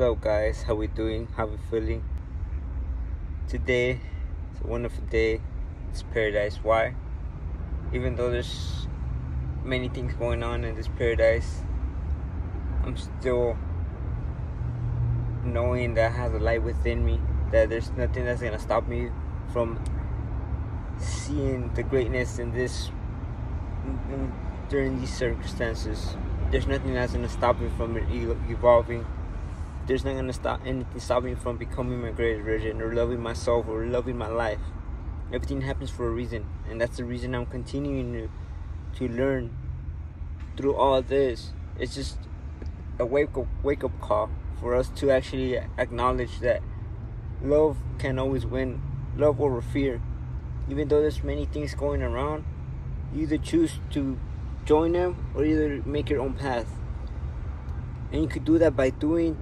Up, guys? How we doing? How we feeling? Today, it's a wonderful day. It's paradise. Why? Even though there's many things going on in this paradise, I'm still knowing that I have a light within me. That there's nothing that's gonna stop me from seeing the greatness in this during these circumstances. There's nothing that's gonna stop me from evolving. There's not gonna stop anything stop me from becoming my greatest version or loving myself or loving my life. Everything happens for a reason, and that's the reason I'm continuing to to learn through all this. It's just a wake up wake up call for us to actually acknowledge that love can always win. Love over fear. Even though there's many things going around, you either choose to join them or either make your own path. And you could do that by doing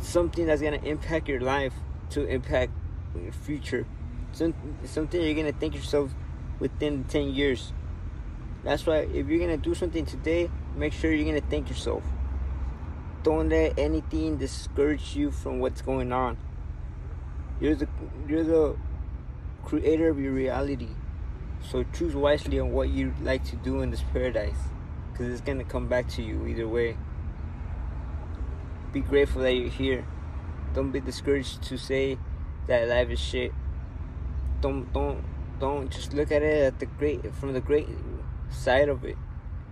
something that's gonna impact your life to impact your future. Some, something you're gonna think yourself within 10 years. That's why if you're gonna do something today, make sure you're gonna thank yourself. Don't let anything discourage you from what's going on. You're the you're the creator of your reality. So choose wisely on what you like to do in this paradise. Because it's going to come back to you either way. Be grateful that you're here. Don't be discouraged to say that life is shit. Don't don't don't just look at it at the great from the great side of it.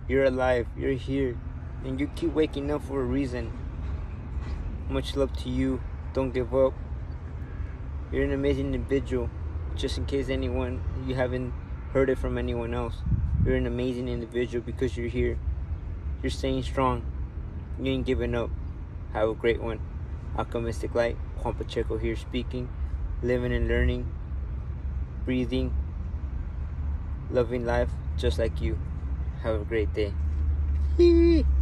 You're alive, you're here, and you keep waking up for a reason. Much love to you. Don't give up. You're an amazing individual. Just in case anyone you haven't heard it from anyone else. You're an amazing individual because you're here. You're staying strong. You ain't giving up. Have a great one. Alchemistic Light, Juan Pacheco here speaking. Living and learning. Breathing. Loving life just like you. Have a great day.